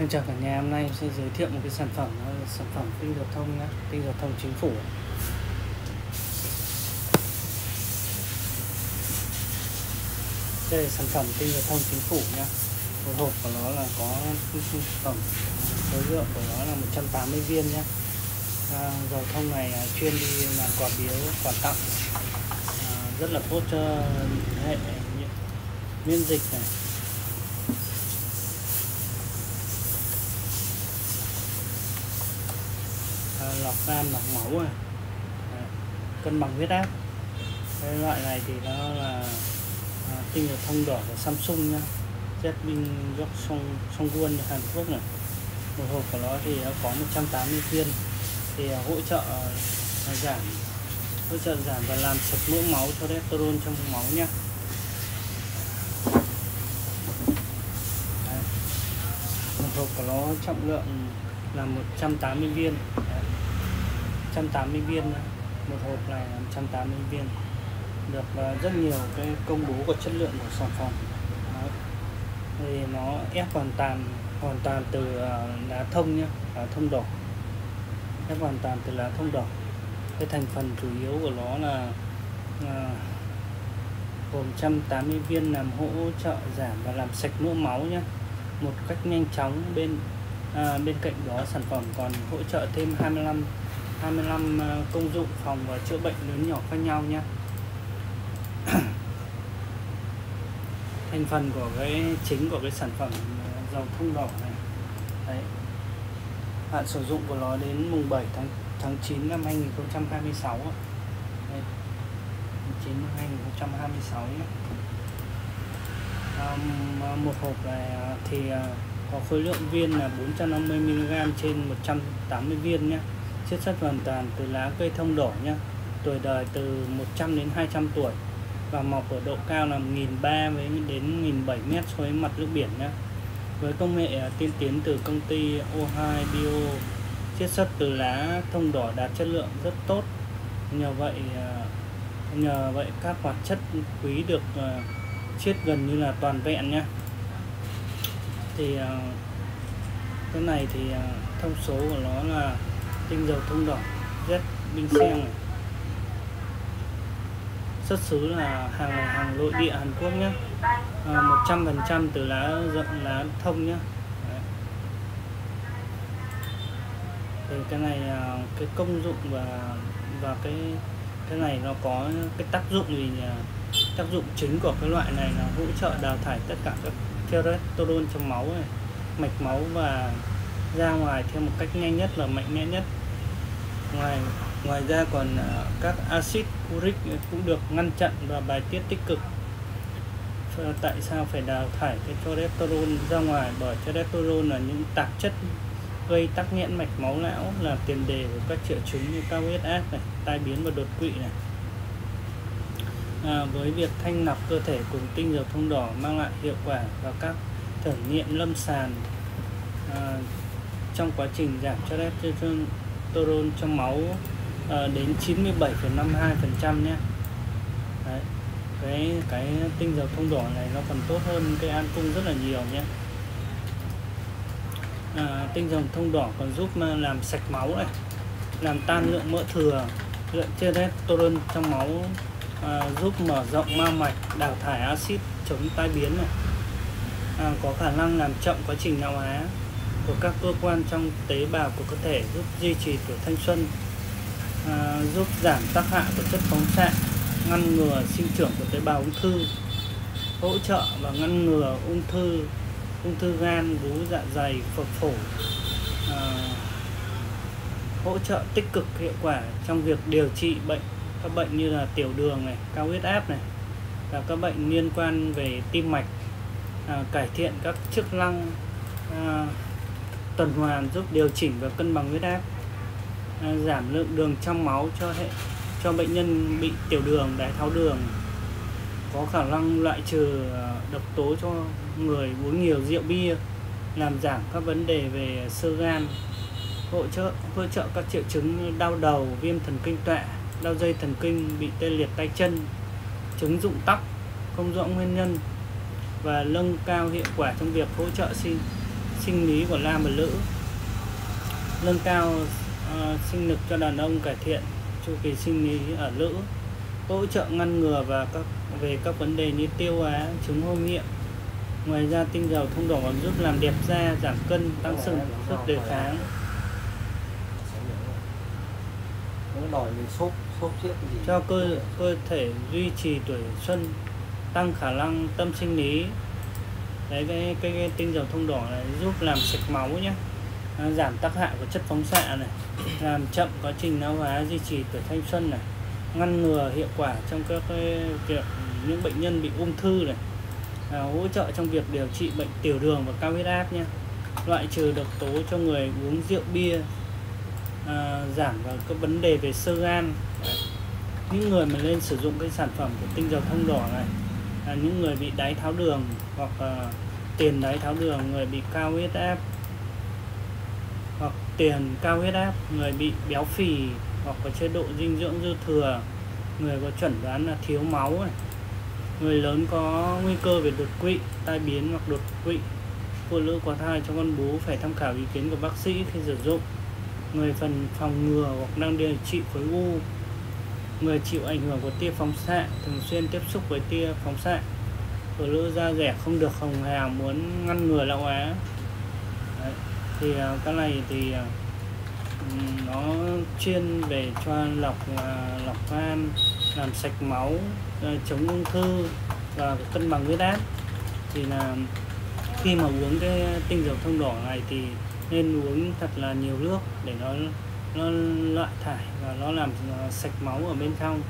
Em chào cả nhà, hôm nay em sẽ giới thiệu một cái sản phẩm đó là sản phẩm tinh dầu thông nhé, tinh dầu thông chính phủ. Đây là sản phẩm tinh dầu thông chính phủ nhé. Một hộp của nó là có sản khối số lượng của nó là 180 viên nhé. À, dầu thông này à, chuyên đi làm quà biếu, quà tặng, à, rất là tốt cho hệ ờ, miễn dịch này lọc gan lọc máu này cân bằng huyết áp. Cái loại này thì nó là à, tinh dầu thông đỏ của Samsung nhá Jetbin york song song Quân Hàn Quốc này một hộp của nó thì nó có 180 viên. Thì à, hỗ trợ à, giảm hỗ trợ giảm và làm sạch mỡ máu cho cholesterol trong máu nhá. Một hộp của nó trọng lượng là 180 viên. Đấy. 180 viên một hộp này 180 viên. Được ờ, rất nhiều cái công bố của chất lượng của sản phẩm. Đó. thì nó ép hoàn toàn hoàn toàn từ ờ, lá thông nhé lá thông đỏ. Ép hoàn toàn từ lá thông đỏ. Cái thành phần chủ yếu của nó là à, gồm 180 viên làm hỗ trợ giảm và làm sạch mỡ máu nhé một cách nhanh chóng bên à, bên cạnh đó sản phẩm còn hỗ trợ thêm 25 25 ờ, công dụng phòng và chữa bệnh lớn nhỏ khác nhau nhé. Thành phần của cái chính của cái sản phẩm ờ, dầu thông đỏ này. Đấy. Hạn sử dụng của nó đến mùng 7 tháng tháng 9 năm 2026 đấy. 9 năm 2026 nhé. À, một hộp này thì có khối lượng viên là 450 mg trên 180 viên nhé chiết xuất hoàn toàn từ lá cây thông đỏ nhé tuổi đời từ 100 đến 200 tuổi và mọc ở độ cao là 1.300 đến 1.700 mét so với mặt nước biển nhé với công nghệ à, tiên tiến từ công ty O2 Bio, chiết xuất từ lá thông đỏ đạt chất lượng rất tốt. Nhờ vậy à, nhờ vậy các hoạt chất quý được à, chiết gần như là toàn vẹn nhé thì cái này thì thông số của nó là tinh dầu thông đỏ Z Binh Seng này. Xuất xứ là hàng hàng nội địa Hàn Quốc nhé. À, một trăm phần trăm từ lá rộng lá thông nhé. Thì cái này cái công dụng và và cái cái này nó có cái tác dụng gì nhỉ? tác dụng chính của cái loại này là hỗ trợ đào thải tất cả các cholesterol trong máu này, mạch máu và ra ngoài theo một cách nhanh nhất và mạnh mẽ nhất. Ngoài ngoài ra còn ờ, các axit uric cũng được ngăn chặn và bài tiết tích cực. Tại sao phải đào thải cái cholesterol ra ngoài? Bởi cholesterol là những tạp chất gây tắc nghẽn mạch máu não là tiền đề của các triệu chứng như cao huyết áp này tai biến và đột quỵ này. À, với việc thanh lọc cơ thể cùng tinh dầu thông đỏ mang lại hiệu quả và các thử nghiệm lâm sàng à, trong quá trình giảm cholesterol trong máu uh, đến 97,52% nhé. Đấy. cái cái tinh dầu thông đỏ này nó còn tốt hơn cái an cung rất là nhiều nhé. À, tinh dầu thông đỏ còn giúp ờ, làm sạch máu này làm tan lượng mỡ thừa lượng cholesterol trong máu à, giúp mở rộng ma mạch đào thải axit chống tai biến này. À, có khả năng làm chậm quá trình lão hóa của các cơ quan trong tế bào của cơ thể giúp duy trì tuổi thanh xuân à, giúp giảm tác hại của chất phóng xạ ngăn ngừa sinh trưởng của tế bào ung thư hỗ trợ và ngăn ngừa ung thư ung thư gan vú dạ dày phổi phổi à, hỗ trợ tích cực hiệu quả trong việc điều trị bệnh các bệnh như là tiểu đường này cao huyết áp này và các bệnh liên quan về tim mạch à, cải thiện các chức năng à, tuần hoàn giúp điều chỉnh và cân bằng huyết áp à, giảm lượng đường trong máu cho hệ cho bệnh nhân bị tiểu đường đái tháo đường. Có khả năng loại trừ à, độc tố cho người uống nhiều rượu bia làm giảm các vấn đề về sơ gan hỗ trợ hỗ trợ các triệu chứng đau đầu viêm thần kinh tọa đau dây thần kinh bị tê liệt tay chân chứng rụng tóc không rõ nguyên nhân và nâng cao hiệu quả trong việc hỗ trợ sinh sinh lý của nam và nữ nâng cao uh, sinh lực cho đàn ông cải thiện chu kỳ sinh lý ở nữ hỗ trợ ngăn ngừa và các về các vấn đề như tiêu hóa chứng hô miệng. Ngoài ra tinh dầu thông đỏ còn giúp làm đẹp da giảm cân tăng sức sức đề kháng. Cho cơ cơ thể duy trì tuổi xuân tăng khả năng tâm sinh lý đấy cái cái, cái tinh dầu thông đỏ này giúp làm sạch máu nhé giảm tác hại của chất phóng xạ này. Làm chậm quá trình lão hóa duy trì tuổi thanh xuân này. Ngăn ngừa hiệu quả trong các cái việc những bệnh nhân bị ung thư này. À, hỗ trợ trong việc điều trị bệnh tiểu đường và cao huyết áp nhé loại trừ độc tố cho người uống rượu bia à, giảm vào các vấn đề về sơ gan. Những người mà lên sử dụng cái sản phẩm của tinh dầu thông đỏ này à, những người bị đái tháo đường hoặc à, tiền đái tháo đường người bị cao huyết áp hoặc tiền cao huyết áp người bị béo phì hoặc có chế độ dinh dưỡng dư thừa người có chuẩn đoán là thiếu máu này người lớn có nguy cơ về đột quỵ tai biến hoặc đột quỵ phụ nữ có thai cho con bú phải tham khảo ý kiến của bác sĩ khi sử dụng người phần phòng ngừa hoặc đang điều trị khối u người chịu ảnh hưởng của tia phóng xạ, thường xuyên tiếp xúc với tia phóng xạ ở lỗ da rẻ không được hồng hào muốn ngăn ngừa lão hóa Đấy. thì à, cái này thì à, nó chuyên về cho lọc à, lọc gan, làm sạch máu chống ung thư và cân bằng huyết áp thì là khi mà uống cái tinh dầu thông đỏ này thì nên uống thật là nhiều nước để nó nó loại thải và nó làm ờ, sạch máu ở bên trong.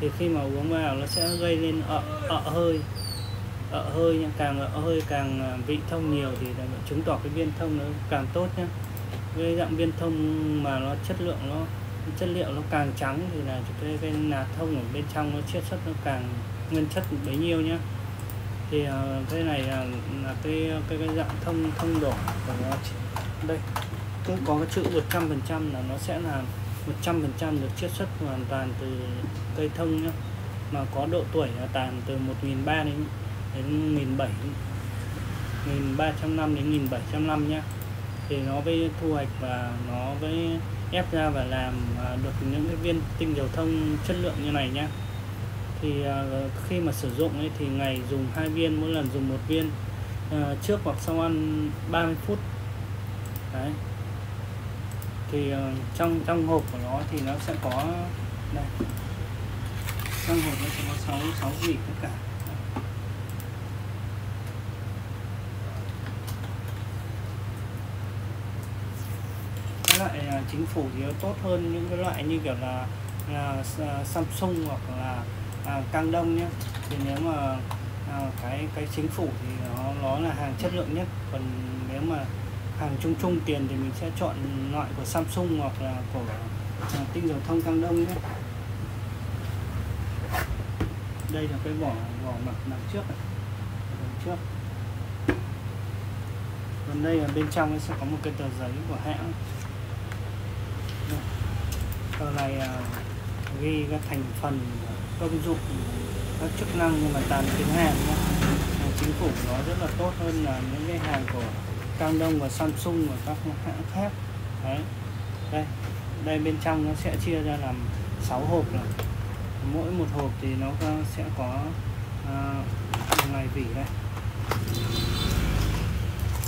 Thì khi mà uống vào nó sẽ gây lên ợ, ợ hơi. Ợ hơi càng ợ hơi càng ờ, vị thông nhiều thì chứng tỏ cái viên thông nó càng tốt nhé cái dạng viên thông mà nó chất lượng nó chất liệu nó càng trắng thì là cái cái nạt thông ở bên trong nó chiết xuất nó càng nguyên chất bấy nhiêu nhá. Thì uh, cái này là, là cái, cái cái dạng thông thông đỏ của nó. Đây cũng có cái chữ 100% là nó sẽ là 100% được chiết xuất hoàn toàn từ cây thông nhá. Mà có độ tuổi là tàn từ 1003 đến đến 1007 1300 năm đến 1700 năm nhá. Thì nó với thu hoạch và nó với ép ra và làm à, được những cái viên tinh dầu thông chất lượng như này nhá. Thì à, khi mà sử dụng ấy thì ngày dùng hai viên, mỗi lần dùng một viên à, trước hoặc sau ăn 30 phút. Đấy thì ờ, trong trong hộp của nó thì nó sẽ có đây trong hộp nó sẽ có 6 sáu vị tất cả. Cái loại à, chính phủ thì nó tốt hơn những cái loại như kiểu là, là à, Samsung hoặc là à, Cang Đông nhé. Thì nếu mà à, cái cái chính phủ thì nó nó là hàng chất lượng nhất. Còn nếu mà hàng chung chung tiền thì mình sẽ chọn loại của Samsung hoặc là của à, tinh dầu thông Cang Đông nhé. Đây là cái vỏ vỏ mặt đằng trước này đằng trước. Còn đây là bên trong nó sẽ có một cái tờ giấy của hãng. Tờ này à, ghi các thành phần công dụng các chức năng nhưng mà toàn tiếng Hàn nhé. Chính phủ nó rất là tốt hơn là những cái hàng của Cang Đông và Samsung và các hãng khác. Đấy. Đây. Đây bên trong nó sẽ chia ra làm 6 hộp này mỗi một hộp thì nó sẽ có à, uh, ngày vỉ đây.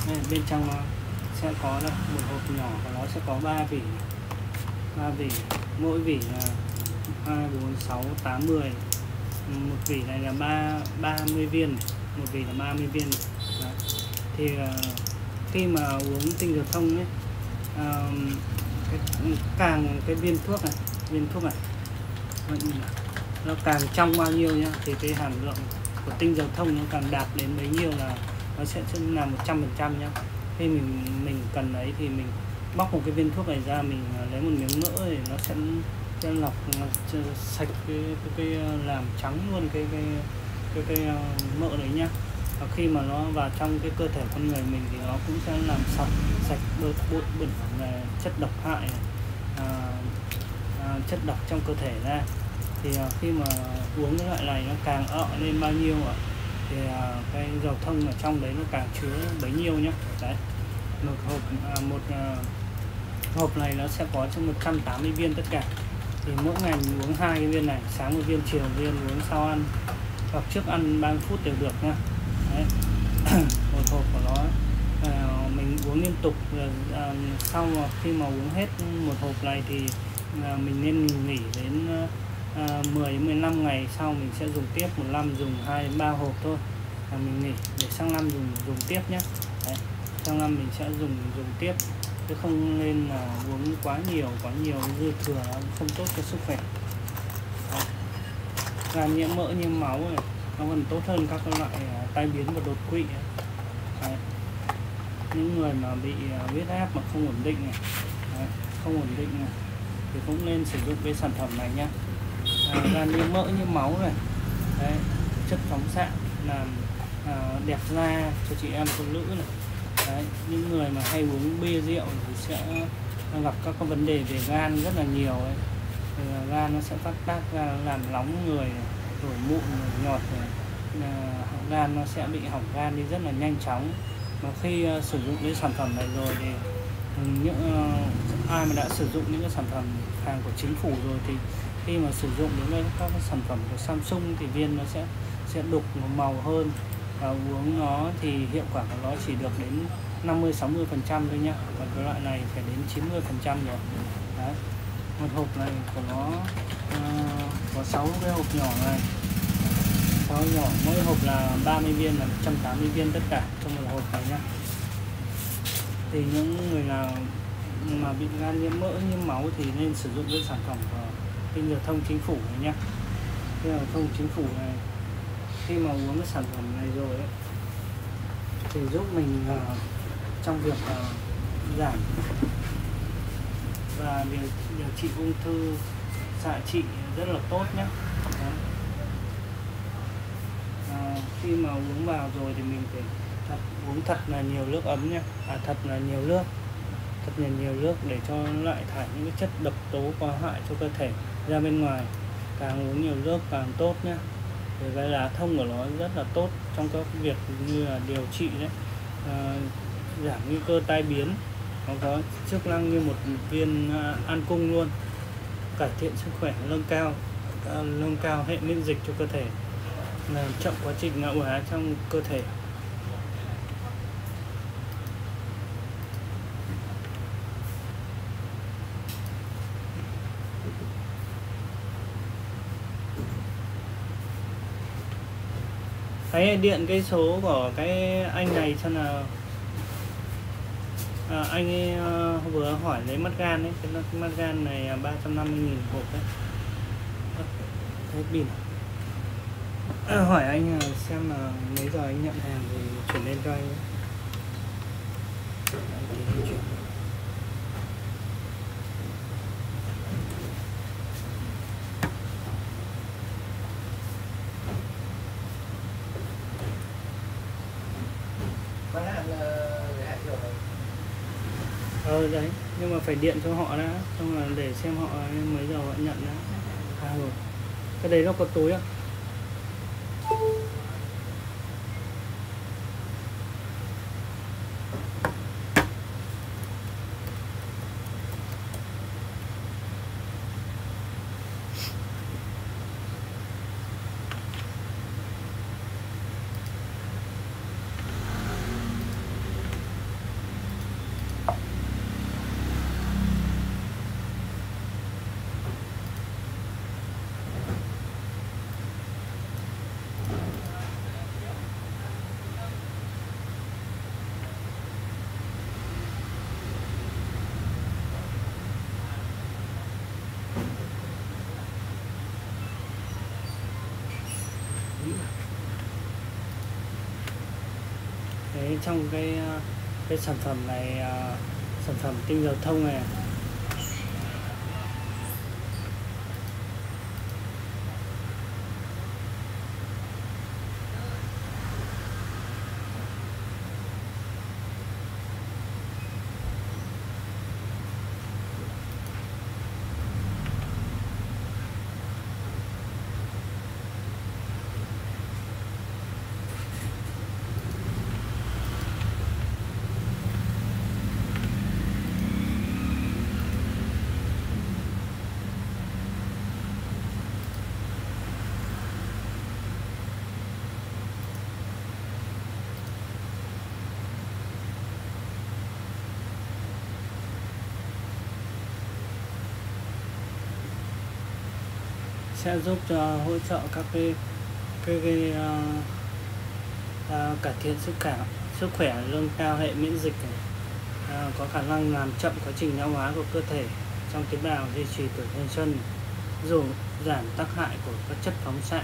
Đây, bên trong nó sẽ có đây, một hộp nhỏ và nó sẽ có 3 vỉ. 3 vỉ. Mỗi vỉ là 2 4 6 8 10 một vỉ này là 3 30 viên. Một vỉ là 30 viên. Đấy. thì uh, khi mà uống tinh dược thông ấy uh, cái, càng cái viên thuốc này viên thuốc này nó càng trong bao nhiêu nhá thì cái hàm lượng của tinh dầu thông nó càng đạt đến bấy nhiêu là nó sẽ sẽ là một trăm phần trăm nhá. Khi mình mình cần ấy thì mình bóc một cái viên thuốc này ra mình à, lấy một miếng mỡ thì nó sẽ sẽ lọc sạch cái, cái, cái à, làm trắng luôn cái cái cái, cái, cái mỡ đấy nhá và khi mà nó vào trong cái cơ thể con người mình thì nó cũng sẽ làm sạch sạch bớt bụi bẩn chất độc hại à, à, chất độc trong cơ thể ra. Thì à, khi mà uống cái loại này nó càng ợ lên bao nhiêu ạ thì à, cái dầu thông ở trong đấy nó càng chứa bấy nhiêu nhá. Đấy. Một hộp à, một à, hộp này nó sẽ có trong 180 viên tất cả. Thì mỗi ngày mình uống hai cái viên này sáng một viên chiều một viên uống sau ăn. Hoặc trước ăn 30 phút đều được nha Đấy. một hộp của nó à, mình uống liên tục à, sau mà khi mà uống hết một hộp này thì à, mình nên nghỉ đến à, 10 đến 15 ngày sau mình sẽ dùng tiếp một năm dùng 2 đến 3 hộp thôi. Và mình nghỉ để sang năm dùng dùng tiếp nhé Đấy. sang năm mình sẽ dùng dùng tiếp. Chứ không nên là uống quá nhiều quá nhiều dư thừa không tốt cho sức khỏe. Gan nhiễm mỡ nhiễm máu này nó còn tốt hơn các loại à, tai biến và đột quỵ Đấy. những người mà bị à, huyết áp mà không ổn định này Đấy. không ổn định này thì cũng nên sử dụng cái sản phẩm này nhé à, gan nhiễm mỡ như máu này Đấy. chất phóng xạ làm à, đẹp da cho chị em phụ nữ này Đấy, những người mà hay uống bia rượu thì sẽ gặp các cái vấn đề về gan rất là nhiều ấy. Thì gan nó sẽ phát tác ra làm nóng người rồi mụn rồi nhọt này. À, gan nó sẽ bị hỏng gan đi rất là nhanh chóng. Mà khi uh, sử dụng cái sản phẩm này rồi thì ừ, những uh, ai mà đã sử dụng những cái sản phẩm hàng của chính phủ rồi thì khi mà sử dụng những cái các cái sản phẩm của Samsung thì viên nó sẽ sẽ đục màu hơn. Và uống nó thì hiệu quả của nó chỉ được đến 50 60 phần trăm thôi nhá. Còn cái loại này phải đến 90 phần trăm rồi. Đấy một hộp này của nó uh, có 6 cái hộp nhỏ này. 6 nhỏ mỗi hộp là 30 viên là 180 viên tất cả trong một hộp này nhá. Thì những người nào mà bị gan nhiễm mỡ nhiễm máu thì nên sử dụng cái sản phẩm của tinh dược thông chính phủ này nhá. Tinh dược thông chính phủ này khi mà uống cái sản phẩm này rồi ấy, thì giúp mình uh, trong việc uh, giảm và điều, điều trị ung thư xạ trị rất là tốt nhé à, khi mà uống vào rồi thì mình phải thật, uống thật là nhiều nước ấm nhé à, thật là nhiều nước. Thật là nhiều nước để cho loại thải những cái chất độc tố có hại cho cơ thể ra bên ngoài. Càng uống nhiều nước càng tốt nhé vì cái lá thông của nó rất là tốt trong các việc như là điều trị đấy. À, giảm nguy cơ tai biến nó có chức năng như một viên ăn an cung luôn. Cải thiện sức khỏe, nâng cao à, nâng cao hệ miễn dịch cho cơ thể làm chậm quá trình à, lão hóa trong cơ thể. Hãy điện cái số của cái anh này xem nào à, anh ấy uh, vừa hỏi lấy mắt gan ấy cái mắt gan này à, 350 nghìn hộp đấy hết pin à, hỏi anh ờ, xem là mấy giờ anh nhận hàng thì chuyển lên cho anh ấy. Ờ đấy. Nhưng mà phải điện cho họ đã, xong là để xem họ mấy giờ họ nhận đã. À rồi. Cái đấy nó có tối không Đấy, trong cái ờ, cái sản phẩm này ờ, sản phẩm tinh dầu thông này. Sẽ giúp cho hỗ trợ các cái cái, cái uh, uh, cải thiện sức khỏe sức khỏe nâng cao hệ miễn dịch này. Uh, có khả năng làm chậm quá trình lão hóa của cơ thể trong tế bào duy trì tuổi thanh xuân dù giảm tác hại của các chất phóng xạ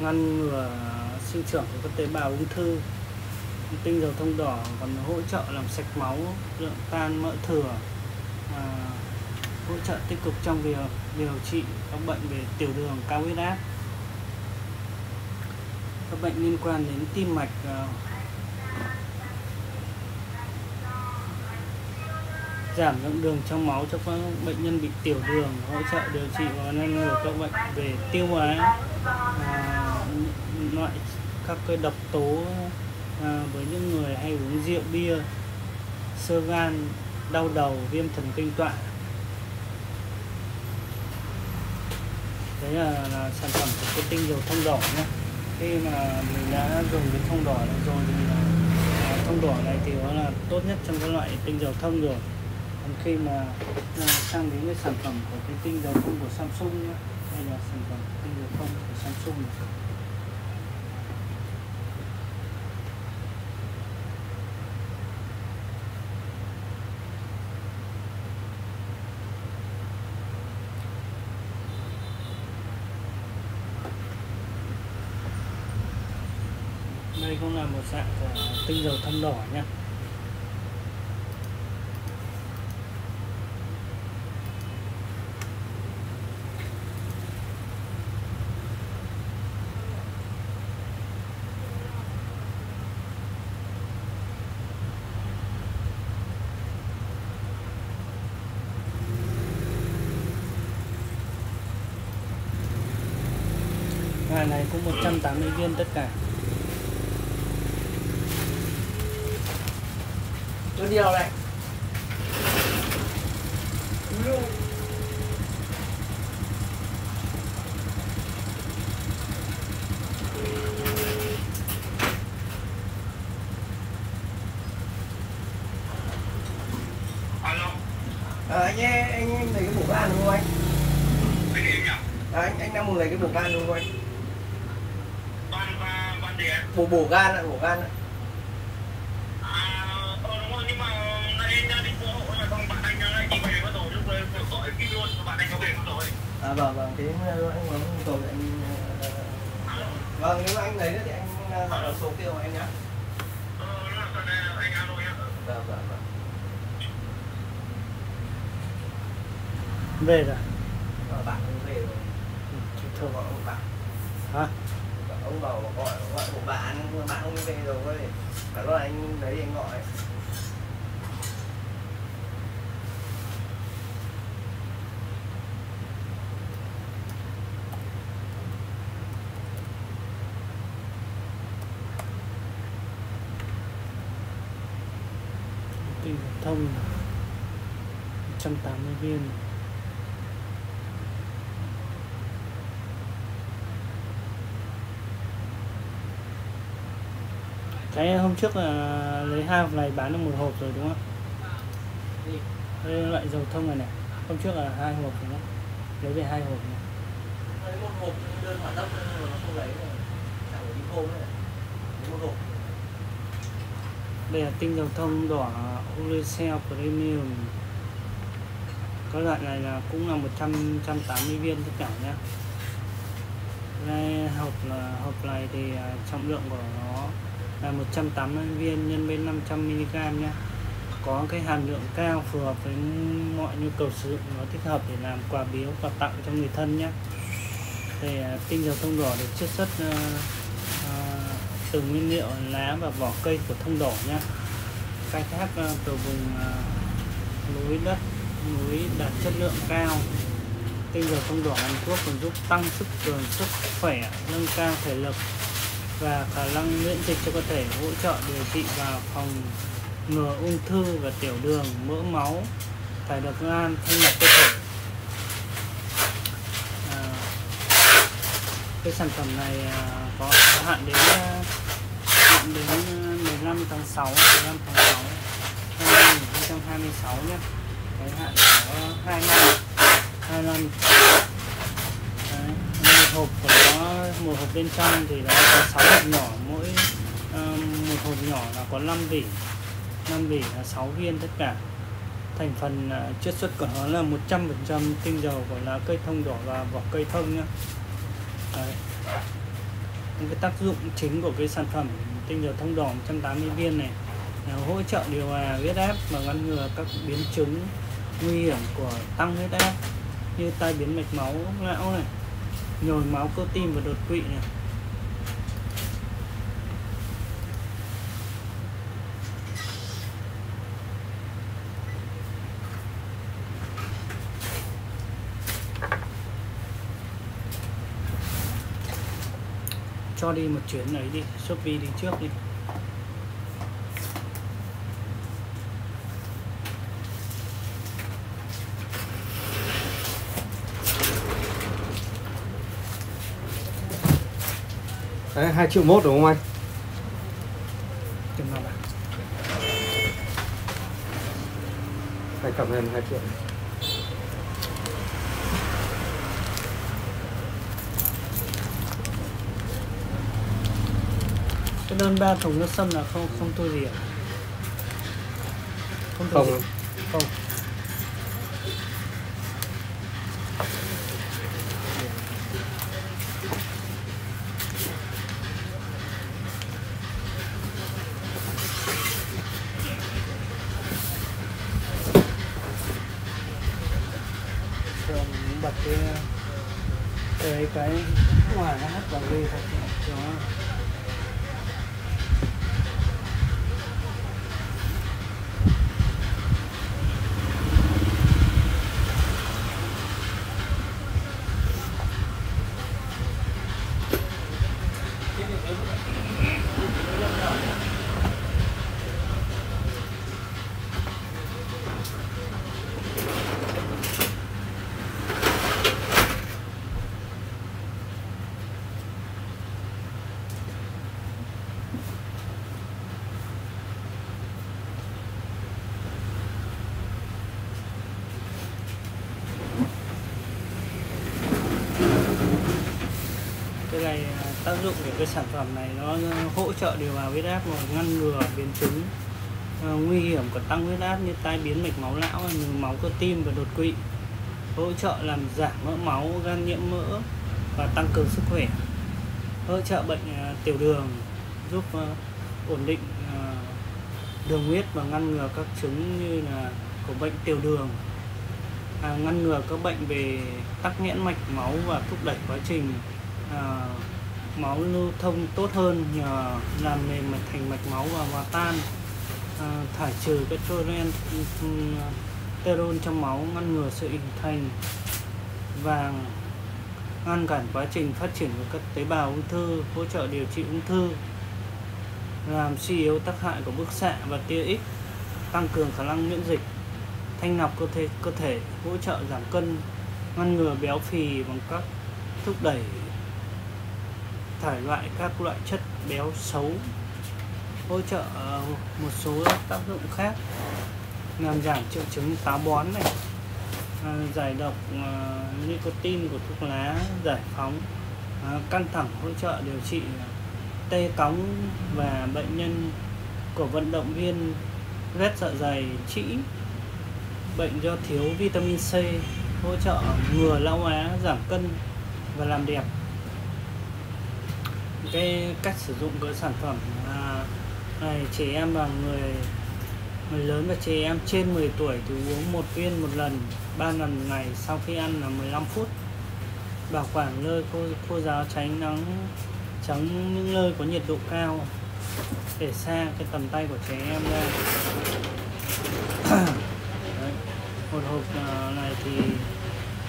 ngăn ngừa sinh trưởng của các tế bào ung thư tinh dầu thông đỏ còn hỗ trợ làm sạch máu lượng tan mỡ thừa à, hỗ trợ tích cực trong việc điều trị các bệnh về tiểu đường cao huyết áp. Các bệnh liên quan đến tim mạch ờ, giảm lượng đường trong máu cho các bệnh nhân bị tiểu đường hỗ trợ điều trị và ngăn ngừa các bệnh về tiêu hóa à, loại các cái độc tố à, với những người hay uống rượu bia sơ gan đau đầu viêm thần kinh tọa. Đấy là, là sản phẩm của cái tinh dầu thông đỏ nhé khi mà mình đã dùng cái thông đỏ này rồi thì là, à, à thông đỏ này thì nó là tốt nhất trong các loại tinh dầu thông rồi còn khi mà à, sang đến cái sản phẩm của cái tinh dầu thông của Samsung nhé đây là sản phẩm tinh dầu thông của Samsung này. đây cũng là một dạng của tinh dầu thâm đỏ nha Ngày này cũng 180 viên tất cả. Điều này. Alo, à, anh ơi, anh anh lấy cái bổ gan đúng không anh? Gì nhỉ? à, anh anh đang muốn lấy cái bổ gan đúng không anh? Ban ba ban gì ạ? bổ bổ gan ạ bổ gan ạ à vâng vâng thế ờ, anh muốn cầu anh ờ, vâng nếu anh lấy nữa thì anh ờ, hỏi là số tiêu của em nhé Ờ, vâng vâng vâng. Về rồi. Ờ, bạn cũng về rồi. Thôi, Thôi gọi một bạn. Hả? Ông bảo gọi gọi một bạn bạn không về rồi. Phải là anh đấy anh gọi thông 180 viên. Cái hôm trước là lấy hai hộp này bán được một hộp rồi đúng không? Đây loại dầu thông này này hôm trước là hai hộp đúng không lấy về hai hộp này. lấy một hộp đơn hỏa tốc nhưng mà nó không lấy rồi chẳng phải đi khô nữa. Lấy một hộp. Đây là tinh dầu thông đỏ Uricel Premium. Cái loại này là cũng là 100 180 viên tất cả nhé đây hộp là hộp này thì à, trọng lượng của nó là 180 viên nhân bên 500 mg nhé có cái hàm lượng cao phù hợp với mọi nhu cầu sử dụng nó thích hợp để làm quà biếu quà tặng cho người thân nhé thì à, tinh dầu thông đỏ được chiết xuất uh, uh, từ nguyên liệu lá và vỏ cây của thông đỏ nhé khai thác ờ, từ vùng ờ, núi đất núi đạt chất lượng cao. Tinh dầu thông đỏ Hàn Quốc còn giúp tăng sức cường sức khỏe nâng cao thể lực và khả năng miễn dịch cho cơ thể hỗ trợ điều trị và phòng ngừa ung thư và tiểu đường mỡ máu thải độc gan thanh lọc cơ thể. À, cái sản phẩm này à, có hạn đến hạn đến 15 tháng 6 15 tháng 6 26 nhé cái hạn có 2 năm 2 năm Đấy. một hộp của nó một hộp bên trong thì nó có 6 hộp nhỏ mỗi ờ, một hộp nhỏ là có 5 vỉ 5 vỉ là 6 viên tất cả thành phần ờ, chiết xuất của nó là 100% tinh dầu của lá cây thông đỏ và vỏ cây thông nhá Đấy. Cái tác dụng chính của cái sản phẩm tinh dầu thông đỏ 180 viên này hỗ trợ điều hòa huyết áp và ngăn ngừa các biến chứng nguy hiểm của tăng huyết áp như tai biến mạch máu, não này, nhồi máu cơ tim và đột quỵ này. Cho đi một chuyến ấy đi, Shopee đi trước đi. Đấy, 2 triệu mốt đúng không anh? Hai cầm em 2 triệu. Cái đơn ba thùng nước sâm là không không thua gì à? Không Không gì. không Rồi mình bật cái cái cái ngoài nó hắt vào ly thật đó cái này à, tác dụng để cái sản phẩm này nó hỗ trợ điều hòa huyết áp và ngăn ngừa biến chứng ờ, nguy hiểm của tăng huyết áp như tai biến mạch máu não như máu cơ tim và đột quỵ. Hỗ trợ làm giảm mỡ máu gan nhiễm mỡ và tăng cường sức khỏe. Hỗ trợ bệnh ờ, tiểu đường giúp ờ, ổn định đường huyết và ngăn ngừa các chứng như là của bệnh tiểu đường. À, ngăn ngừa các bệnh về tắc nghẽn mạch máu và thúc đẩy quá trình à, máu lưu thông tốt hơn nhờ làm mềm mạch thành mạch máu và hòa tan. À, thải trừ các cholesterol ừ, trong máu ngăn ngừa sự hình thành và ngăn cản quá trình phát triển của các tế bào ung thư hỗ trợ điều trị ung thư làm suy yếu tác hại của bức xạ và tia x tăng cường khả năng miễn dịch. Thanh lọc cơ thể cơ thể hỗ trợ giảm cân ngăn ngừa béo phì bằng các thúc đẩy thải loại các loại chất béo xấu, hỗ trợ ờ, một số tác dụng khác. Làm giảm triệu chứng táo bón này ờ, giải độc ờ, nicotine của thuốc lá, giải phóng căng thẳng, hỗ trợ điều trị tê cóng và bệnh nhân của vận động viên rét dạ dày, trĩ, bệnh do thiếu vitamin C, hỗ trợ ngừa lão hóa, giảm cân và làm đẹp cái cách sử dụng cái sản phẩm này trẻ em và người người lớn và trẻ em trên 10 tuổi thì uống một viên một lần ba lần ngày sau khi ăn là 15 phút bảo quản nơi khô, khô ráo tránh nắng tránh những nơi có nhiệt độ cao để xa cái tầm tay của trẻ em ra Đấy. một hộp à, này thì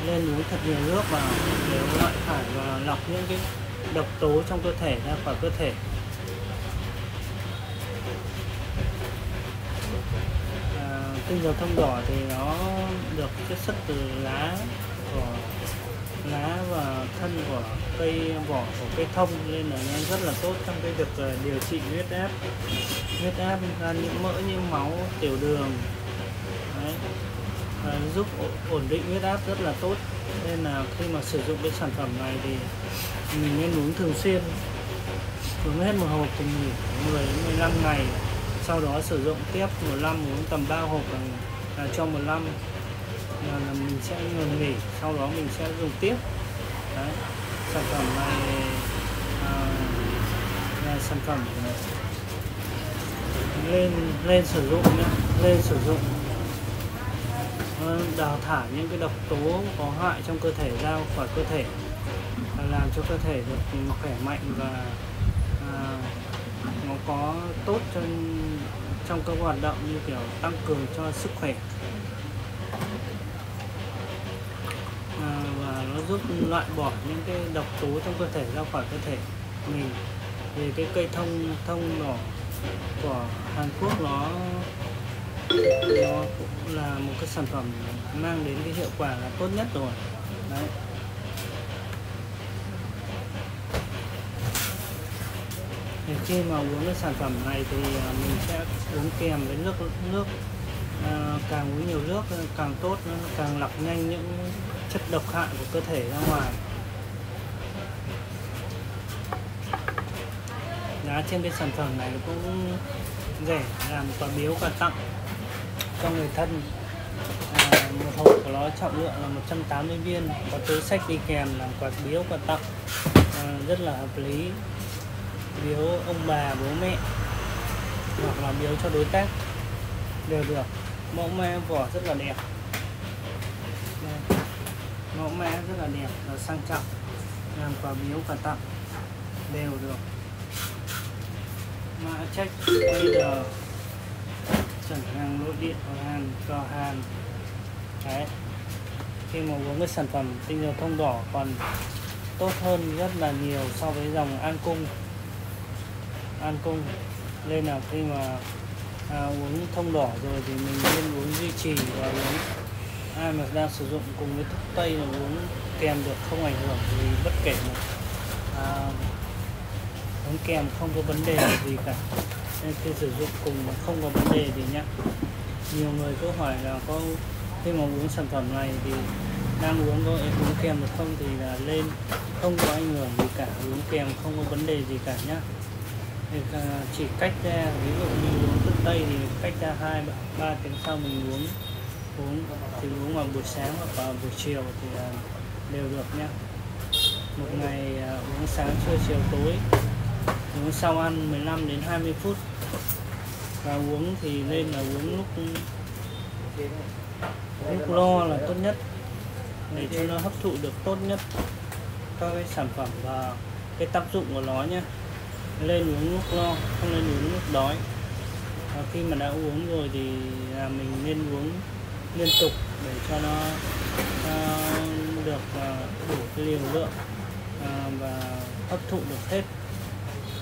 lên uống thật nhiều nước vào để loại thải và lọc những cái độc tố trong cơ thể ra khỏi cơ thể à, tinh dầu thông đỏ thì nó được chiết xuất từ lá của lá và thân của cây vỏ của cây thông nên là nó rất là tốt trong cái việc à, điều trị huyết áp huyết áp gan nhiễm mỡ nhiễm máu tiểu đường Đấy. Ờ, giúp ổn định huyết áp rất là tốt. Nên là khi mà sử dụng cái sản phẩm này thì mình nên uống thường xuyên. Uống hết một hộp thì nghỉ 10 đến 15 ngày. Sau đó sử dụng tiếp một năm uống tầm 3 hộp là, là cho một năm là, là mình sẽ ngừng nghỉ sau đó mình sẽ dùng tiếp. Đấy sản phẩm này à, là sản phẩm lên lên sử dụng nhé lên sử dụng. Vâng, đào thải những cái độc tố có hại trong cơ thể ra khỏi cơ thể làm cho cơ thể được khỏe mạnh và à, nó có tốt trong trong các hoạt động như kiểu tăng cường cho sức khỏe. À, và nó giúp loại bỏ những cái độc tố trong cơ thể ra khỏi cơ thể mình. Thì cái cây thông thông đỏ của Hàn Quốc nó nó cũng là một cái sản phẩm mang đến cái hiệu quả là tốt nhất rồi. Đấy. Thì khi mà uống cái sản phẩm này thì à, mình sẽ uống kèm với nước nước à, càng uống nhiều nước ờ, càng tốt nó càng lọc nhanh những chất độc hại của cơ thể ra ngoài. Giá trên cái sản phẩm này cũng rẻ làm quà biếu quà tặng cho người thân. À, một hộp của nó trọng lượng là 180 viên có túi sách đi kèm làm quà biếu quà tặng. À, rất là hợp lý. Biếu ông bà bố mẹ hoặc là biếu cho đối tác đều được. Mẫu mã vỏ rất là đẹp. Đây. mẫu mã rất là đẹp và sang trọng. Làm quà biếu quà tặng đều được. Mã check bây giờ sản hàng nội địa của Hàn cho Hàn. Đấy. Khi mà uống cái sản phẩm tinh dầu thông đỏ còn tốt hơn rất là nhiều so với dòng an cung. An cung nên là khi mà à, uống thông đỏ rồi thì mình nên uống duy trì và uống. Ai mà đang sử dụng cùng với thuốc tây là uống kèm được không ảnh hưởng gì bất kể một à, uống kèm không có vấn đề gì cả nên khi sử dụng cùng mà không có vấn đề gì nhá. Nhiều người cứ hỏi là có khi mà uống sản phẩm này thì đang uống có uống kèm được không thì là lên, không có ảnh hưởng gì cả, uống kèm không có vấn đề gì cả nhá. Thì à, chỉ cách ra, ví dụ như uống thuốc tây thì cách ra hai, ba tiếng sau mình uống uống, thì uống vào buổi sáng hoặc vào buổi chiều thì à, đều được nhá. Một ngày à, uống sáng, trưa, chiều, tối uống sau ăn 15 đến 20 phút. Và uống thì nên là uống lúc lúc lo là tốt nhất để cho nó hấp thụ được tốt nhất các cái sản phẩm và cái tác dụng của nó nhé. Lên uống lúc lo không nên uống lúc đói. Và khi mà đã uống rồi thì là mình nên uống liên tục để cho nó uh, được uh, đủ cái liều lượng uh, và hấp thụ được hết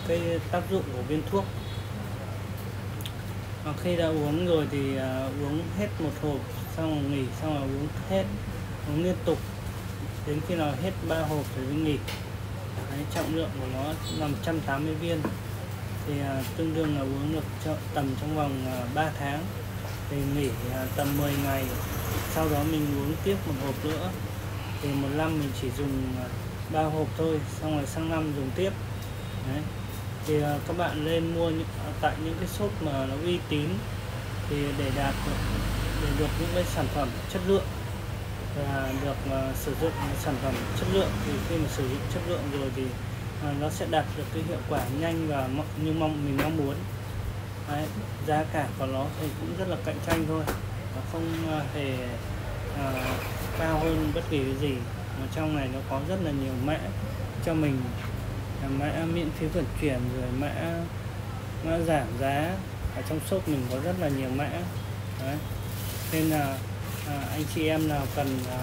cái tác dụng của viên thuốc. Và khi đã uống rồi thì uh, uống hết một hộp xong rồi nghỉ xong rồi uống hết uống liên tục. Đến khi nào hết ba hộp thì mới nghỉ. Đấy, trọng lượng của nó là 180 viên. Thì uh, tương đương là uống được cho, tầm trong vòng à, uh, 3 tháng. Thì nghỉ uh, tầm 10 ngày. Sau đó mình uống tiếp một hộp nữa. Thì một năm mình chỉ dùng ba hộp thôi xong rồi sang năm dùng tiếp. Đấy thì ờ, các bạn nên mua những, ờ, tại những cái shop mà nó uy tín thì để đạt được, để được những cái sản phẩm chất lượng và được uh, sử dụng sản phẩm chất lượng. Thì khi mà sử dụng chất lượng rồi thì uh, nó sẽ đạt được cái hiệu quả nhanh và như mong mình mong muốn. Đấy, giá cả của nó thì cũng rất là cạnh tranh thôi nó không uh, hề uh, cao hơn bất kỳ cái gì. Mà trong này nó có rất là nhiều mã cho mình mã miễn phí vận chuyển rồi mã mã giảm giá. Ở trong shop mình có rất là nhiều mã Đấy. nên là à, anh chị em nào cần à,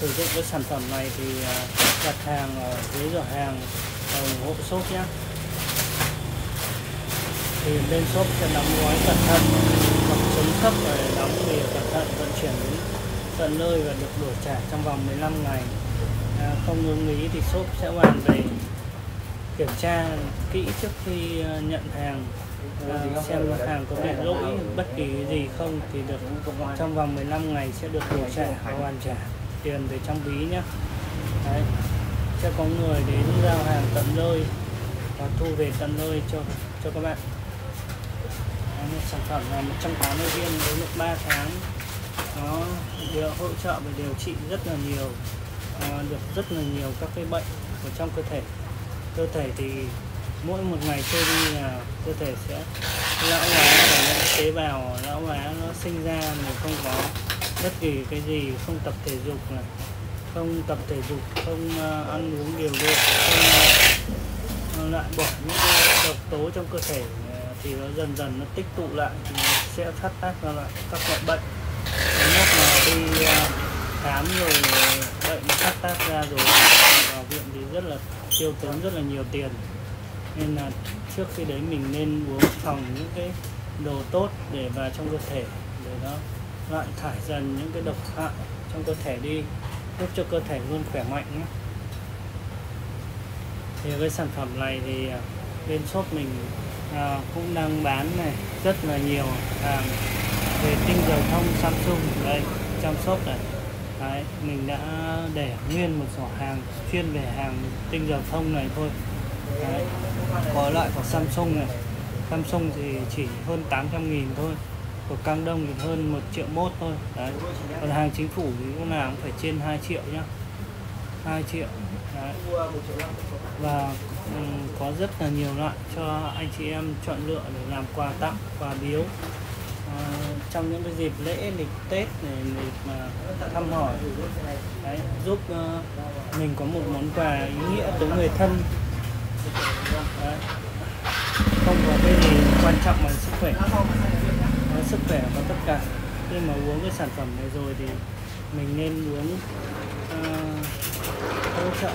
sử dụng cái sản phẩm này thì à, đặt hàng ở dưới giỏ hàng và ủng hộ shop nhé thì lên shop sẽ đóng gói cẩn thận hoặc chống thấp để đóng thì cẩn thận vận chuyển đến tận nơi và được đổi trả trong vòng 15 ngày. À, không ưng ý thì shop sẽ hoàn về kiểm tra kỹ trước khi ờ, nhận hàng. À, xem hàng có bị lỗi bất kỳ gì không thì được trong vòng 15 ngày sẽ được đổi trả hoàn trả tiền về trong ví nhé. Đấy. sẽ có người đến giao hàng tận nơi và thu về tận nơi cho cho các bạn. Đấy, một sản phẩm là 180 viên với mức 3 tháng. Nó được hỗ trợ và điều trị rất là nhiều. À, được rất là nhiều các cái bệnh ở trong cơ thể cơ thể thì mỗi một ngày trôi đi là cơ thể sẽ lão hóa và những tế bào lão hóa nó sinh ra mà không có bất kỳ cái gì không tập thể dục này không tập thể dục không uh, ăn uống điều độ không uh, loại bỏ những cái độc tố trong cơ thể uh, thì nó dần dần nó tích tụ lại thì nó sẽ phát tác ra lại các loại bệnh. Nhất là đi uh, khám rồi bệnh phát tác ra rồi vào viện thì rất là tiêu tốn rất là nhiều tiền. Nên là trước khi đấy mình nên uống phòng những cái đồ tốt để vào trong cơ thể để nó loại thải dần những cái độc hại trong cơ thể đi giúp cho cơ thể luôn khỏe mạnh nhé. Thì với sản phẩm này thì à, bên shop mình à, cũng đang bán này rất là nhiều hàng về tinh dầu thông Samsung. Đây trong shop này. Đấy, mình đã để nguyên một sổ hàng chuyên về hàng tinh dầu thông này thôi Đấy. có loại của Samsung này Samsung thì chỉ hơn 800 nghìn thôi của Cang Đông thì hơn 1 triệu mốt thôi Đấy. còn hàng chính phủ thì cũng nào cũng phải trên 2 triệu nhá 2 triệu Đấy. và um, có rất là nhiều loại cho anh chị em chọn lựa để làm quà tặng quà biếu à, trong những cái dịp lễ lịch Tết này dịp mà thăm hỏi. Đấy, giúp uh, mình có một món quà ý nghĩa tới người thân. Đấy. không có cái gì quan trọng bằng sức khỏe. Đấy, sức khỏe có tất cả. Khi mà uống cái sản phẩm này rồi thì mình nên uống uh, hỗ trợ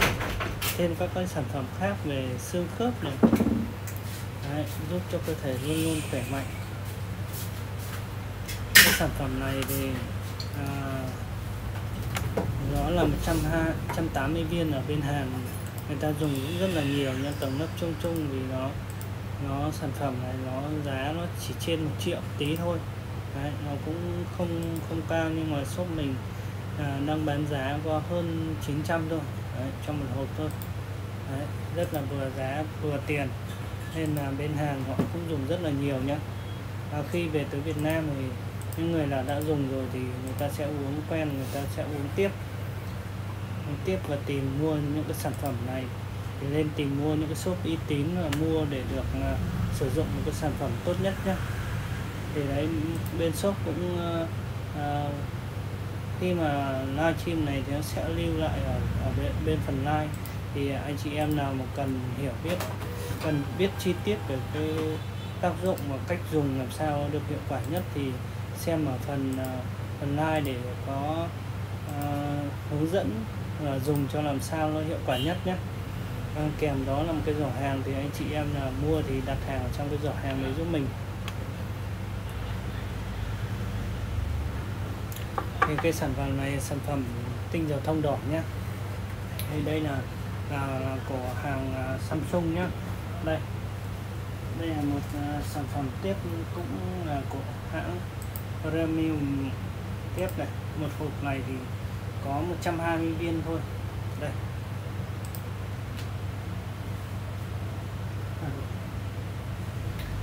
thêm các cái sản phẩm khác về xương khớp này. Đấy, giúp cho cơ thể luôn luôn khỏe mạnh cái sản phẩm này thì à, nó là 180 viên ở bên Hàn. Người ta dùng cũng rất là nhiều nhưng tầng lớp chung chung vì nó nó sản phẩm này nó giá nó chỉ trên một triệu tí thôi. Đấy, nó cũng không không cao nhưng mà shop mình à, đang bán giá có hơn 900 thôi. Đấy, trong một hộp thôi. Đấy, rất là vừa giá vừa tiền. Nên là bên hàng họ cũng dùng rất là nhiều nhá. À, khi về tới Việt Nam thì những người là đã dùng rồi thì người ta sẽ uống quen người ta sẽ uống tiếp. Uống tiếp và tìm mua những cái sản phẩm này. Thì nên tìm mua những cái shop uy tín và mua để được uh, sử dụng một cái sản phẩm tốt nhất nhé thì đấy bên shop cũng uh, uh, khi mà livestream này thì nó sẽ lưu lại ở, ở bên, bên phần like. Thì anh chị em nào mà cần hiểu biết cần biết chi tiết về cái tác dụng và cách dùng làm sao được hiệu quả nhất thì xem ở phần ờ, phần like để có uh, hướng dẫn là dùng cho làm sao nó hiệu quả nhất nhé. Ờ, kèm đó là một cái giỏ hàng thì anh chị em là mua thì đặt hàng trong cái giỏ hàng đấy giúp mình. Thì cái sản phẩm này sản phẩm tinh dầu thông đỏ nhé. Thì đây là là, là của hàng uh, Samsung nhé. Đây. Đây là một uh, sản phẩm tiếp cũng là của hãng premium tiếp này. Một hộp này thì có 120 viên thôi. Đây.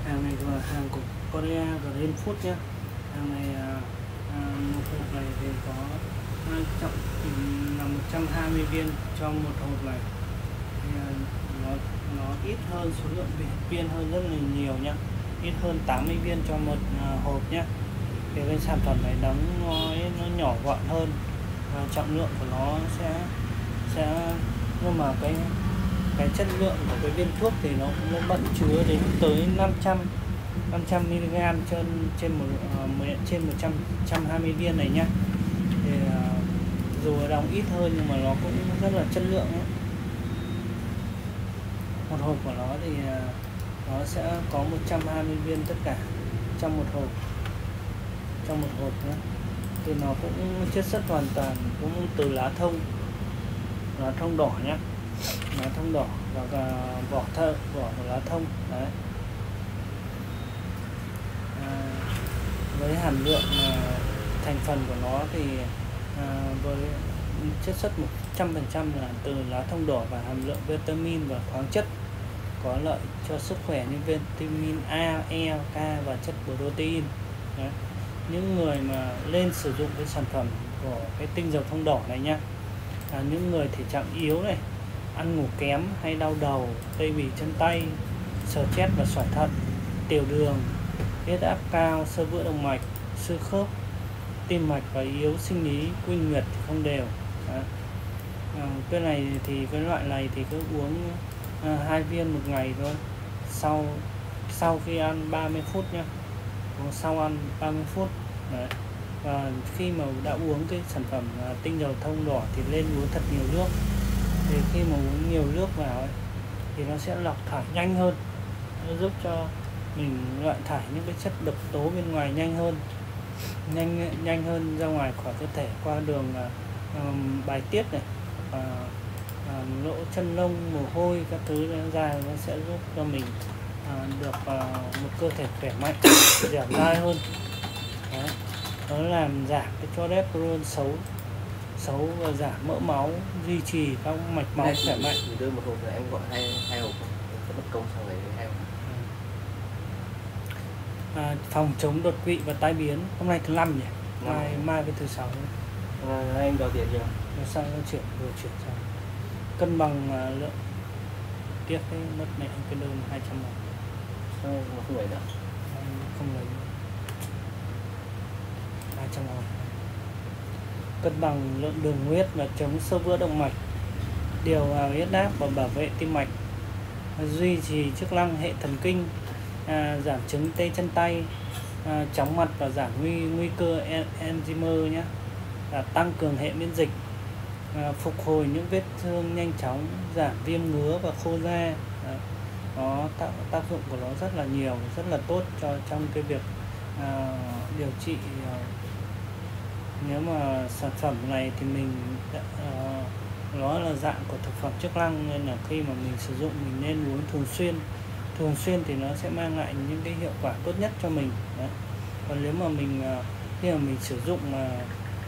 Hàng này là hàng của Korea và Green Food nhé. Hàng này à, à, một hộp này thì có trọng là 120 viên trong một hộp này. Thì, à, nó nó ít hơn số lượng viên hơn rất là nhiều nhá. Ít hơn 80 viên cho một à, hộp nhé thì cái sản phẩm này đóng nó, nó nhỏ gọn hơn. Và trọng lượng của nó sẽ sẽ nhưng mà cái cái chất lượng của cái viên thuốc thì nó nó bận chứa đến tới 500 500 mg trên trên một uh, trên 100 120 viên này nhá. Thì uh, dù đóng ít hơn nhưng mà nó cũng rất là chất lượng ấy. một hộp của nó thì uh, nó sẽ có 120 viên tất cả trong một hộp trong một hộp nữa thì nó cũng chiết xuất hoàn toàn cũng từ lá thông lá thông đỏ nhé lá thông đỏ và vỏ thơ vỏ của lá thông đấy à, với hàm lượng à, thành phần của nó thì à, với chất xuất 100% là từ lá thông đỏ và hàm lượng vitamin và khoáng chất có lợi cho sức khỏe như vitamin A, E, K và chất protein. Đấy. Những người mà lên sử dụng cái sản phẩm của cái tinh dầu thông đỏ này nhá, là những người thể trạng yếu này, ăn ngủ kém hay đau đầu, tê bì chân tay, sờ chết và sỏi thận, tiểu đường, huyết áp cao, sơ vữa động mạch, xương khớp, tim mạch và yếu sinh lý, quynh nguyệt thì không đều. À, cái này thì cái loại này thì cứ uống à, hai viên một ngày thôi. Sau sau khi ăn 30 phút nhé sau ăn 30 phút. Đấy. và khi mà đã uống cái sản phẩm à, tinh dầu thông đỏ thì lên uống thật nhiều nước. Thì khi mà uống nhiều nước vào ấy, thì nó sẽ lọc thải nhanh hơn. Nó giúp cho mình loại thải những cái chất độc tố bên ngoài nhanh hơn nhanh nhanh hơn ra ngoài khỏi cơ thể qua đường um, bài tiết này uh, lỗ chân lông mồ hôi các thứ ra nó sẽ giúp cho mình được à, một cơ thể khỏe mạnh dẻo dai hơn. Đấy. nó làm giảm cái cholesterol xấu xấu và giảm mỡ máu duy trì các mạch máu khỏe mạnh. đưa một hộp này em gọi hai hai hộp có mất công sau này hai hộp à, phòng chống đột quỵ và tai biến. Hôm nay thứ năm nhỉ? Năm. mai mai với thứ sáu. À, anh đòi tiền chưa? Rồi sau nó chuyển vừa chuyển sang cân bằng à, lượng. Tiếc cái mất mẹ cái đơn 200 đồng Sao mà không phải nữa Anh không lấy 200 đồng cân bằng lượng đường huyết và chống sơ vữa động mạch. Điều hòa huyết áp và bảo vệ tim mạch. Duy trì chức năng hệ thần kinh à, giảm chứng tê chân tay à, chóng mặt và giảm nguy nguy cơ e, en- Alzheimer nhé. À, tăng cường hệ miễn dịch. À, phục hồi những vết thương nhanh chóng giảm viêm ngứa và khô da. À nó tác, tác dụng của nó rất là nhiều rất là tốt cho trong cái việc à, điều trị à, nếu mà sản phẩm này thì mình đã, à, nó là dạng của thực phẩm chức năng nên là khi mà mình sử dụng mình nên uống thường xuyên thường xuyên thì nó sẽ mang lại những cái hiệu quả tốt nhất cho mình Đấy. còn nếu mà mình à, khi mà mình sử dụng mà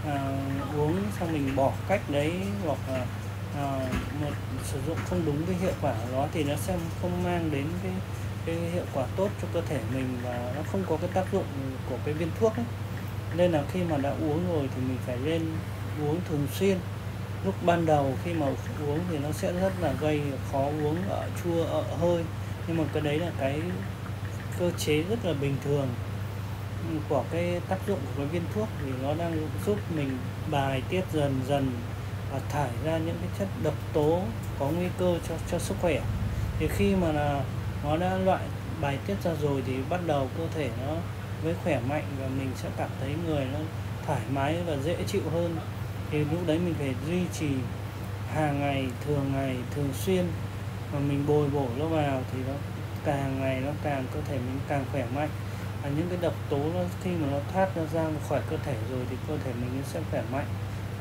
à, uống xong mình bỏ cách đấy hoặc là à, một sử dụng không đúng cái hiệu quả của nó thì nó sẽ không mang đến cái cái hiệu quả tốt cho cơ thể mình và nó không có cái tác dụng của cái viên thuốc ấy. Nên là khi mà đã uống rồi thì mình phải lên uống thường xuyên. Lúc ban đầu khi mà uống thì nó sẽ rất là gây khó uống ở chua ở hơi. Nhưng mà cái đấy là cái cơ chế rất là bình thường của cái tác dụng của cái viên thuốc thì nó đang giúp mình bài tiết dần dần và thải ra những cái chất độc tố có nguy cơ cho cho sức khỏe. Thì khi mà là nó đã loại bài tiết ra rồi thì bắt đầu cơ thể nó mới khỏe mạnh và mình sẽ cảm thấy người nó thoải mái và dễ chịu hơn. Thì lúc đấy mình phải duy trì hàng ngày, thường ngày, thường xuyên. Mà mình bồi bổ nó vào thì nó càng ngày nó càng cơ thể mình càng khỏe mạnh. Và những cái độc tố nó, khi mà nó thoát ra ra khỏi cơ thể rồi thì cơ thể mình sẽ khỏe mạnh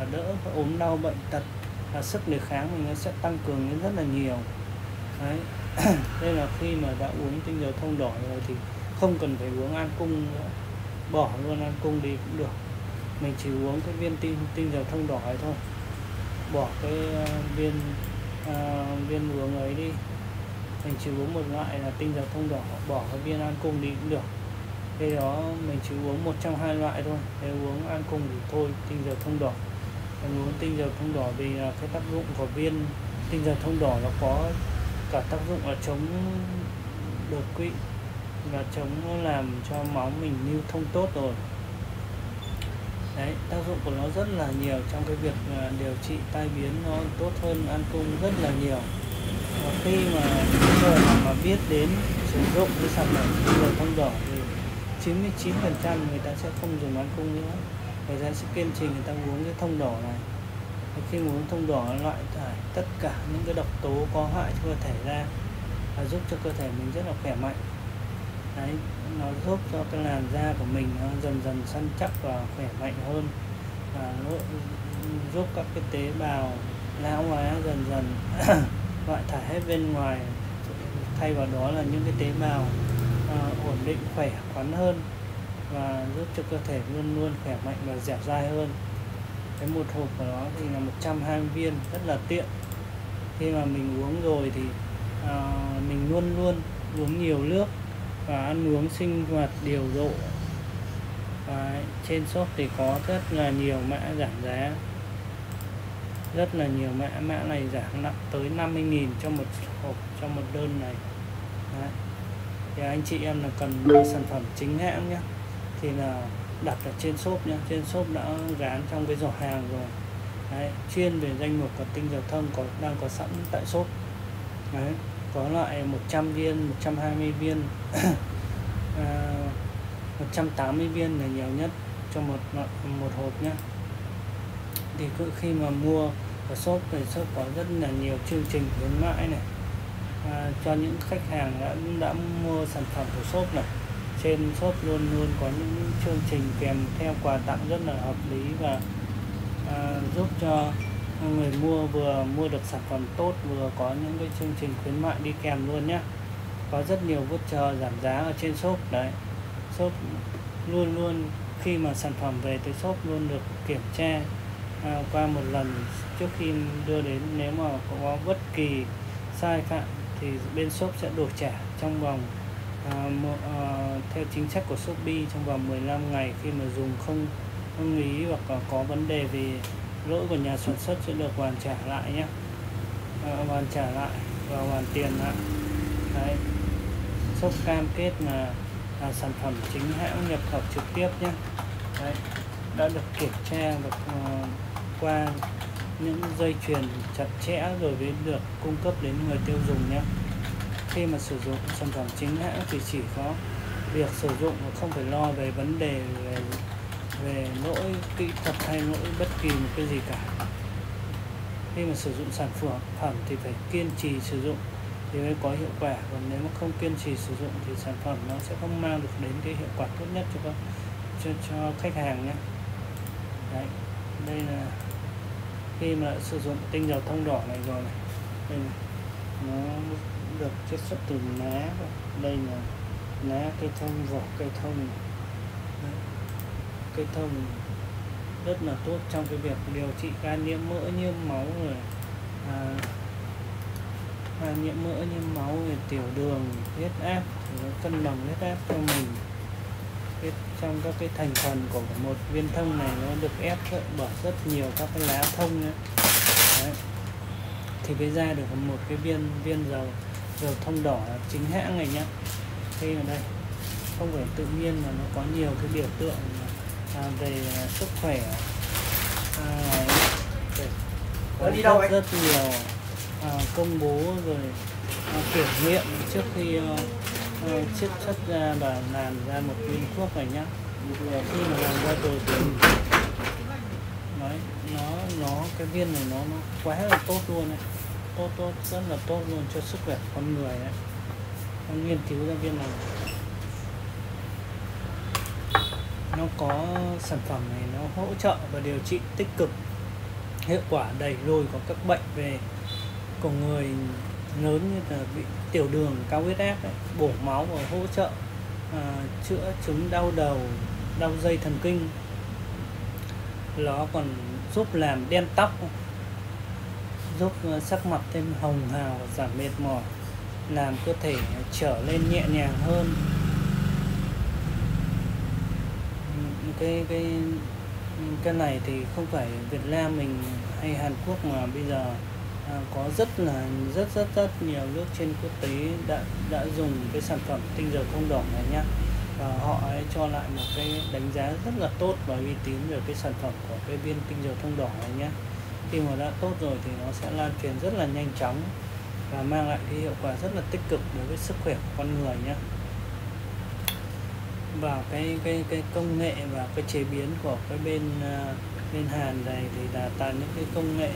và đỡ ốm đau bệnh tật và sức đề kháng mình nó sẽ tăng cường lên rất là nhiều. Đấy. Đây là khi mà đã uống tinh dầu thông đỏ rồi thì không cần phải uống an cung nữa. Bỏ luôn an cung đi cũng được. Mình chỉ uống cái viên tinh tinh dầu thông đỏ ấy thôi. Bỏ cái uh, viên uh, viên uống ấy đi. Mình chỉ uống một loại là tinh dầu thông đỏ bỏ cái viên an cung đi cũng được. Cái đó mình chỉ uống một trong hai loại thôi. Nếu uống an cung thì thôi tinh dầu thông đỏ mình uống tinh dầu thông đỏ vì là cái tác dụng của viên tinh dầu thông đỏ nó có cả tác dụng là chống đột quỵ và chống làm cho máu mình lưu thông tốt rồi. Đấy, tác dụng của nó rất là nhiều trong cái việc à, điều trị tai biến nó tốt hơn, ăn cung rất là nhiều. Và khi mà những người mà biết đến sử dụng cái sản phẩm tinh dầu thông đỏ thì 99 phần trăm người ta sẽ không dùng ăn cung nữa người ta sẽ kiên trì người ta uống cái thông đỏ này. Và khi uống thông đỏ nó loại thải tất cả những cái độc tố có hại cho cơ thể ra và giúp cho cơ thể mình rất là khỏe mạnh. Đấy nó giúp cho cái làn da của mình nó dần dần săn chắc và khỏe mạnh hơn. Và nó giúp các cái tế bào lão hóa dần dần loại thải hết bên ngoài. Thay vào đó là những cái tế bào uh, ổn định khỏe khoắn hơn và giúp cho cơ thể luôn luôn khỏe mạnh và dẻo dai hơn. Cái một hộp của nó thì là 120 viên rất là tiện. Khi mà mình uống rồi thì à, mình luôn luôn uống nhiều nước và ăn uống sinh hoạt điều độ. Và trên shop thì có rất là nhiều mã giảm giá. Rất là nhiều mã mã này giảm nặng tới 50.000 cho một hộp cho một đơn này. Đấy. thì anh chị em là cần mua sản phẩm chính hãng nhé thì là đặt ở trên shop nhé trên shop đã gán trong cái giỏ hàng rồi. Đấy, chuyên về danh mục của tinh dầu thông có đang có sẵn tại shop. Đấy, có loại 100 viên 120 viên. À, 180 viên là nhiều nhất cho một một hộp nhé thì cứ khi mà mua ở shop thì shop có rất là nhiều chương trình khuyến mãi này. À, cho những khách hàng đã đã mua sản phẩm của shop này trên shop luôn luôn có những chương trình kèm theo quà tặng rất là hợp lý và à, giúp cho người mua vừa mua được sản phẩm tốt vừa có những cái chương trình khuyến mại đi kèm luôn nhé có rất nhiều voucher giảm giá ở trên shop đấy. Shop luôn luôn khi mà sản phẩm về tới shop luôn được kiểm tra à, qua một lần trước khi đưa đến nếu mà có bất kỳ sai phạm thì bên shop sẽ đổi trả trong vòng à, một, à, theo chính sách của Shopee trong vòng 15 ngày khi mà dùng không không ý hoặc là có vấn đề về lỗi của nhà sản xuất sẽ được hoàn trả lại nhé. À, hoàn trả lại và hoàn tiền lại. Đấy. Shop cam kết là, là sản phẩm chính hãng nhập khẩu trực tiếp nhé. Đấy. Đã được kiểm tra được uh, à, qua những dây chuyền chặt chẽ rồi mới được cung cấp đến người tiêu dùng nhé khi mà sử dụng sản phẩm chính hãng thì chỉ có việc sử dụng mà không phải lo về vấn đề về, về lỗi kỹ thuật hay lỗi bất kỳ một cái gì cả. Khi mà sử dụng sản phẩm phẩm thì phải kiên trì sử dụng thì mới có hiệu quả. Còn nếu mà không kiên trì sử dụng thì sản phẩm nó sẽ không mang được đến cái hiệu quả tốt nhất cho cho, cho khách hàng nhé. Đấy, đây là khi mà sử dụng tinh dầu thông đỏ này rồi này. Đây này. nó được chiết xuất từ lá đây là lá cây thông vỏ cây thông. Cây thông rất là tốt trong cái việc điều trị gan nhiễm mỡ nhiễm máu rồi. À, à, nhiễm mỡ nhiễm máu rồi tiểu đường huyết áp cân bằng huyết áp cho mình. Cái, trong các cái thành phần của một viên thông này nó được ép bởi rất nhiều các cái lá thông nữa. Đấy. thì mới ra được một cái viên viên dầu dầu thông đỏ chính hãng này nhá. Đây ở đây. Không phải tự nhiên mà nó có nhiều cái biểu tượng à, về sức khỏe. À, có đi đâu rất, rất nhiều à, công bố rồi à, kiểm nghiệm trước khi à, chiết xuất ra và làm ra một viên thuốc này nhá. Khi mà làm ra rồi thì nói nó nó cái viên này nó nó quá là tốt luôn này tốt tốt rất là tốt luôn cho sức khỏe con người đấy con nghiên cứu ra viên này nó có sản phẩm này nó hỗ trợ và điều trị tích cực hiệu quả đẩy lùi của các bệnh về của người lớn như là bị tiểu đường cao huyết áp đấy, bổ máu và hỗ trợ à, chữa chứng đau đầu đau dây thần kinh nó còn giúp làm đen tóc giúp ờ, sắc mặt thêm hồng hào và giảm mệt mỏi làm cơ thể trở lên nhẹ nhàng hơn. Cái cái cái này thì không phải Việt Nam mình hay Hàn Quốc mà bây giờ à, có rất là rất rất rất nhiều nước trên quốc tế đã đã dùng cái sản phẩm tinh dầu không đỏ này nhá. Và họ ấy cho lại một cái đánh giá rất là tốt và uy tín về cái sản phẩm của cái viên tinh dầu thông đỏ này nhá khi mà đã tốt rồi thì nó sẽ lan truyền rất là nhanh chóng và mang lại cái hiệu quả rất là tích cực đối với sức khỏe của con người nhé. Và cái cái cái công nghệ và cái chế biến của cái bên à, bên Hàn này thì là toàn những cái công nghệ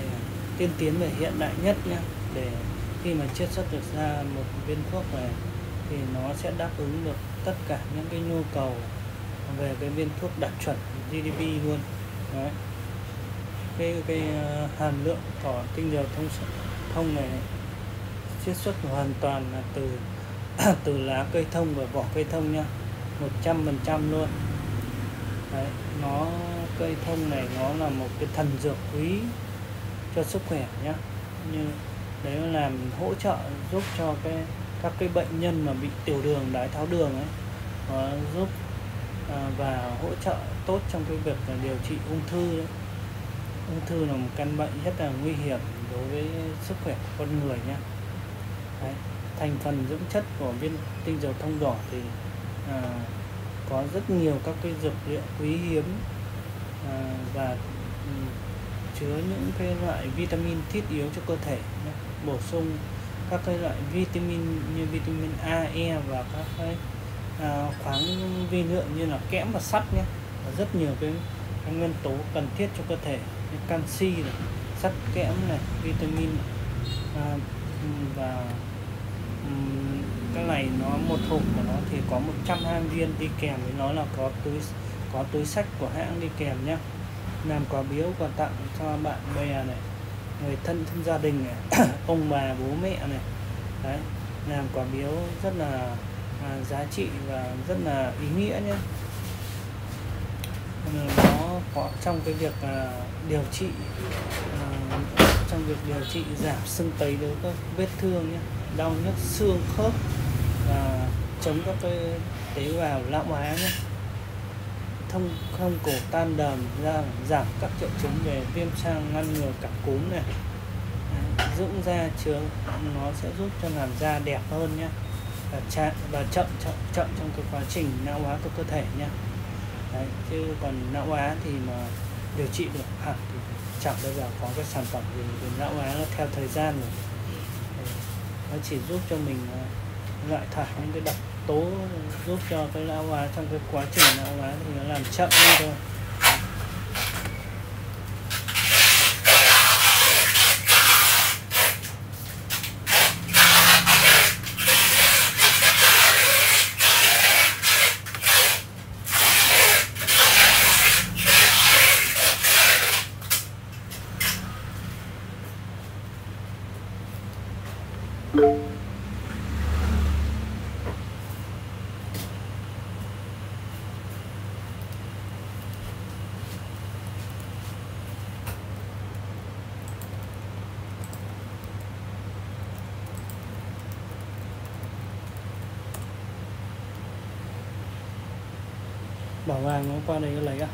tiên tiến và hiện đại nhất nhé. Để khi mà chiết xuất được ra một viên thuốc này thì nó sẽ đáp ứng được tất cả những cái nhu cầu về cái viên thuốc đạt chuẩn GDP luôn. Đấy cái cái ờ, hàm lượng của tinh dầu thông thông này chiết xuất hoàn toàn là từ từ lá cây thông và vỏ cây thông nha 100% luôn Đấy, nó cây thông này nó là một cái thần dược quý cho sức khỏe nhá như đấy nó làm hỗ trợ giúp cho cái các cái bệnh nhân mà bị tiểu đường đái tháo đường ấy nó giúp à, và hỗ trợ tốt trong cái việc là điều trị ung thư đấy ung thư là một căn bệnh rất là nguy hiểm đối với sức khỏe của con người nhé đấy. thành phần dưỡng chất của viên tinh dầu thông đỏ thì à, có rất nhiều các cái dược liệu quý hiếm à, và ừ, chứa những cái loại vitamin thiết yếu cho cơ thể nhé. bổ sung các cái loại vitamin như vitamin A, E và các cái à, khoáng vi lượng như là kẽm và sắt nhé và rất nhiều cái, cái nguyên tố cần thiết cho cơ thể canxi này, sắt kẽm này, vitamin à, và um, cái này nó một hộp của nó thì có 120 viên đi kèm với nó là có túi có túi sách của hãng đi kèm nhé làm quà biếu quà tặng cho bạn bè này người thân trong gia đình này ông bà bố mẹ này. Đấy làm quà biếu rất là à, giá trị và rất là ý nghĩa nhé nó họ trong cái việc uh, điều trị uh, trong việc điều trị giảm sưng tấy đối với các vết thương nhé đau nhức xương khớp và chống các cái tế bào lão hóa nhé. Thông không cổ tan đờm ra giảm các triệu chứng về viêm sang ngăn ngừa cảm cúm này. Dưỡng da chứa nó sẽ giúp cho làn da đẹp hơn nhé và chậm và chậm chậm chậm trong cái quá trình lão hóa của cơ thể nhé. Đấy, chứ còn não hóa thì mà điều trị được hẳn thì chẳng bao giờ có cái sản phẩm gì về não hóa nó theo thời gian rồi. Đấy, nó chỉ giúp cho mình à, loại thải những cái độc tố giúp cho cái lão hóa trong cái quá trình lão hóa thì nó làm chậm đi thôi bảo vàng nó qua này nó lấy à